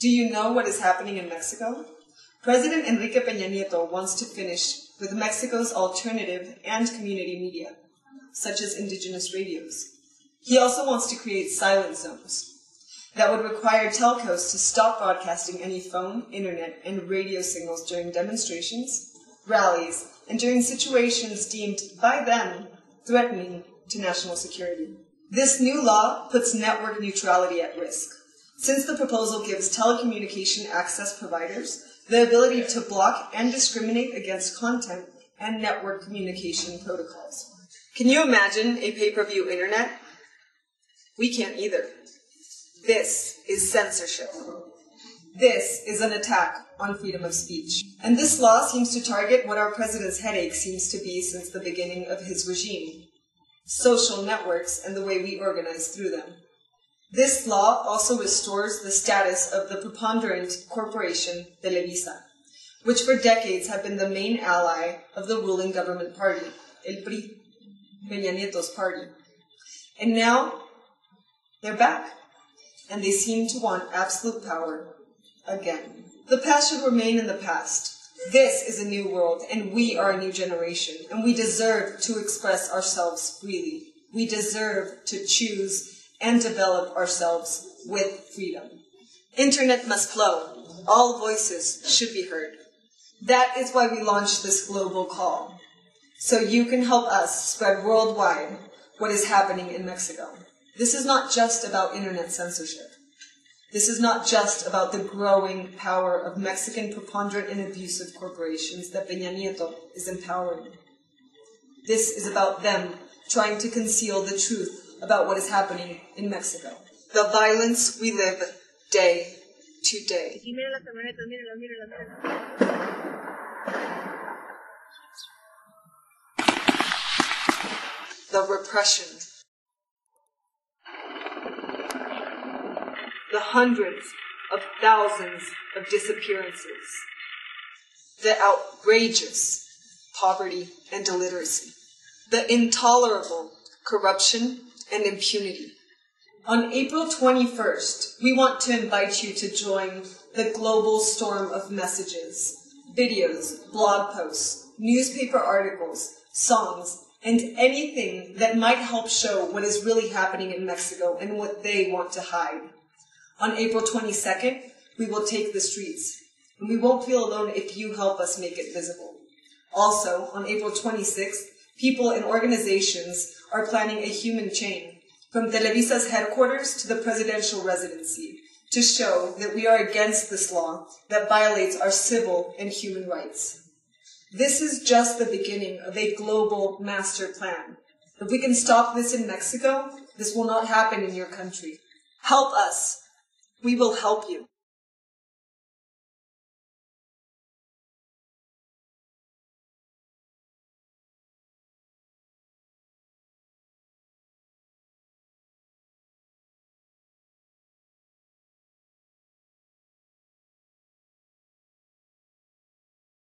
Do you know what is happening in Mexico? President Enrique Peña Nieto wants to finish with Mexico's alternative and community media, such as indigenous radios. He also wants to create silent zones that would require telcos to stop broadcasting any phone, internet, and radio signals during demonstrations, rallies, and during situations deemed by them threatening to national security. This new law puts network neutrality at risk, since the proposal gives telecommunication access providers the ability to block and discriminate against content and network communication protocols. Can you imagine a pay-per-view internet? We can't either. This is censorship. This is an attack on freedom of speech. And this law seems to target what our president's headache seems to be since the beginning of his regime social networks and the way we organize through them. This law also restores the status of the preponderant corporation Televisa, which for decades had been the main ally of the ruling government party, El PRI, Peña Nieto's party. And now they're back, and they seem to want absolute power again. The past should remain in the past. This is a new world, and we are a new generation, and we deserve to express ourselves freely. We deserve to choose and develop ourselves with freedom. Internet must flow. All voices should be heard. That is why we launched this global call. So you can help us spread worldwide what is happening in Mexico. This is not just about internet censorship. This is not just about the growing power of Mexican preponderant and abusive corporations that Peña Nieto is empowering. This is about them trying to conceal the truth about what is happening in Mexico. The violence we live day to day. The repression. The hundreds of thousands of disappearances. The outrageous poverty and illiteracy. The intolerable corruption and impunity. On April 21st, we want to invite you to join the global storm of messages, videos, blog posts, newspaper articles, songs, and anything that might help show what is really happening in Mexico and what they want to hide. On April 22nd, we will take the streets, and we won't feel alone if you help us make it visible. Also, on April 26th, people and organizations are planning a human chain from Televisa's headquarters to the presidential residency to show that we are against this law that violates our civil and human rights. This is just the beginning of a global master plan. If we can stop this in Mexico, this will not happen in your country. Help us. We will help you.